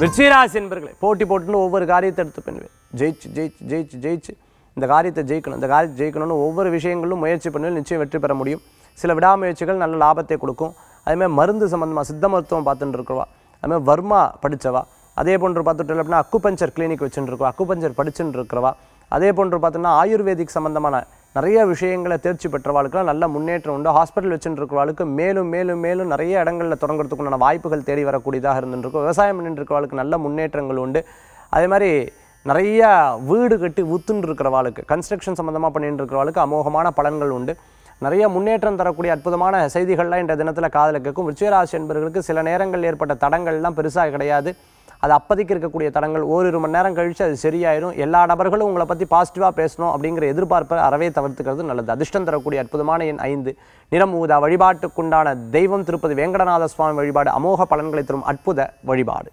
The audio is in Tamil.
விருச்சிகராசி என்பர்களே போட்டி போட்டுன்னு ஒவ்வொரு காரியத்தை எடுத்து பண்ணுவேன். ஜெயிச்சு ஜெயிச்சு ஜெயிச்சு ஜெயிச்சு இந்த காரியத்தை ஜெயிக்கணும். இந்த காரியத்தை ஜெயிக்கணும்னு ஒவ்வொரு விஷயங்களும் முயற்சி பண்ணுவேன். நிச்சயம் வெற்றி பெற முடியும். சில விடாமுயற்சிகள் நல்ல லாபத்தை கொடுக்கும். அதேமாதிரி மருந்து சம்மந்தமாக சித்த மருத்துவம் பார்த்துட்டு இருக்கிறவா அதுமாதிரி வர்மா படித்தவா அதே போன்று பார்த்துட்டு அப்படின்னா அக்குபஞ்சர் கிளினிக் வச்சுட்டு இருக்கோம் அக்குபஞ்சர் படிச்சுட்டு இருக்கிறவா அதே போன்று பார்த்தோம்னா ஆயுர்வேதிக் சம்மந்தமான நிறைய விஷயங்களை தேர்ச்சி பெற்றவாளுக்கெல்லாம் நல்ல முன்னேற்றம் உண்டு. ஹாஸ்பிட்டல் வச்சுருக்கிறவாளுக்கு மேலும் மேலும் மேலும் நிறைய இடங்களில் தொடங்குறதுக்குண்டான வாய்ப்புகள் தேடி வரக்கூடியதாக இருந்துருக்கும். விவசாயம் பண்ணிட்டுருக்கிறவாளுக்கு நல்ல முன்னேற்றங்கள் உண்டு. அதே மாதிரி நிறைய வீடு கட்டி உத்துன்னு இருக்கிறவாளுக்கு கன்ஸ்ட்ரக்ஷன் சம்மந்தமாக பண்ணிட்டு இருக்கிறவாளுக்கு அமோகமான பலன்கள் உண்டு. நிறைய முன்னேற்றம் தரக்கூடிய அற்புதமான செய்திகள்லாம் இந்த தினத்தில் காதல கேட்கும். விருச்சிகராசி என்பவர்களுக்கு சில நேரங்கள் ஏற்பட்ட தடங்கள்லாம் பெருசாக கிடையாது. அது அப்போதைக்கு இருக்கக்கூடிய தடங்கள் ஓரிரு மணி நேரம் கழித்து அது சரியாயிரும். எல்லா நபர்களும் உங்களை பற்றி பாசிட்டிவாக பேசணும் அப்படிங்கிற எதிர்பார்ப்பை அறவே தவிர்த்துக்கிறது நல்லது. அதிர்ஷ்டம் தரக்கூடிய அற்புதமான எண் ஐந்து. நிறம் ஊதா வழிபாட்டுக்குண்டான தெய்வம் திருப்பதி வேங்கடநாத சுவாமி வழிபாடு அமோக பலன்களை தரும் அற்புத வழிபாடு.